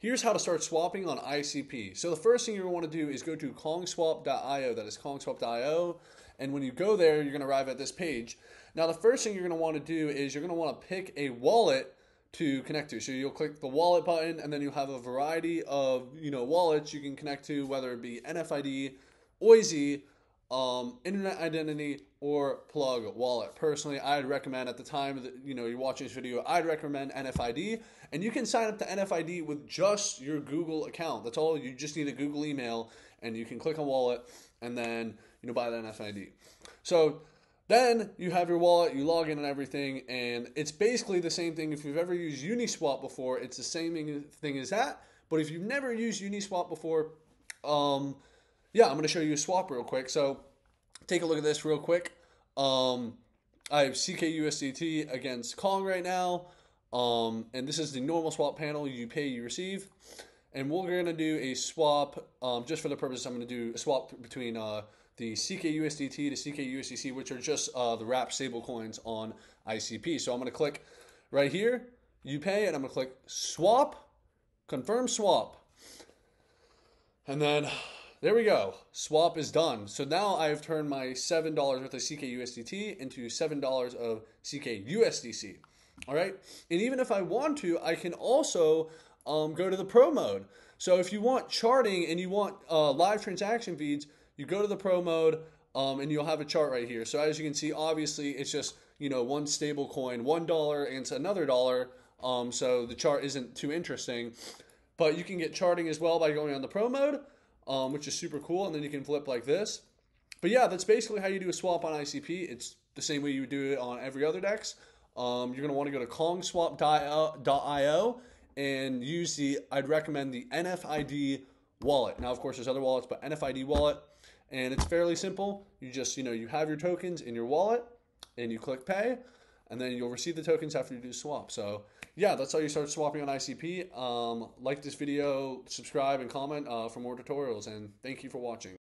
Here's how to start swapping on ICP. So the first thing to want to do is go to kongswap.io. That is kongswap.io. And when you go there, you're going to arrive at this page. Now the first thing you're going to want to do is you're going to want to pick a wallet to connect to. So you'll click the wallet button and then you'll have a variety of, you know, wallets you can connect to, whether it be NFID, Oisy, um, internet identity or plug wallet. Personally, I'd recommend at the time that you know you're watching this video, I'd recommend NFID, and you can sign up to NFID with just your Google account. That's all. You just need a Google email, and you can click on wallet, and then you know buy the NFID. So then you have your wallet, you log in and everything, and it's basically the same thing. If you've ever used Uniswap before, it's the same thing as that. But if you've never used Uniswap before, um, yeah, I'm going to show you a swap real quick. So take a look at this real quick. Um, I have CKUSDT against Kong right now. Um, and this is the normal swap panel. You pay, you receive. And we're going to do a swap, um, just for the purpose, I'm going to do a swap between uh, the CKUSDT to CKUSDC, which are just uh, the wrap stable coins on ICP. So I'm going to click right here, you pay, and I'm going to click swap, confirm swap. And then there we go. Swap is done. So now I've turned my $7 worth of CKUSDT into $7 of CKUSDC. All right. And even if I want to, I can also um, go to the pro mode. So if you want charting and you want uh, live transaction feeds, you go to the pro mode um, and you'll have a chart right here. So as you can see, obviously it's just, you know, one stable coin, $1 against another dollar. Um, so the chart isn't too interesting. But you can get charting as well by going on the pro mode um, which is super cool. And then you can flip like this. But yeah, that's basically how you do a swap on ICP. It's the same way you would do it on every other DEX. Um, you're going to want to go to kongswap.io and use the, I'd recommend the NFID wallet. Now, of course, there's other wallets, but NFID wallet. And it's fairly simple. You just, you know, you have your tokens in your wallet and you click pay and then you'll receive the tokens after you do swap. So yeah, that's how you start swapping on ICP. Um, like this video, subscribe, and comment uh, for more tutorials, and thank you for watching.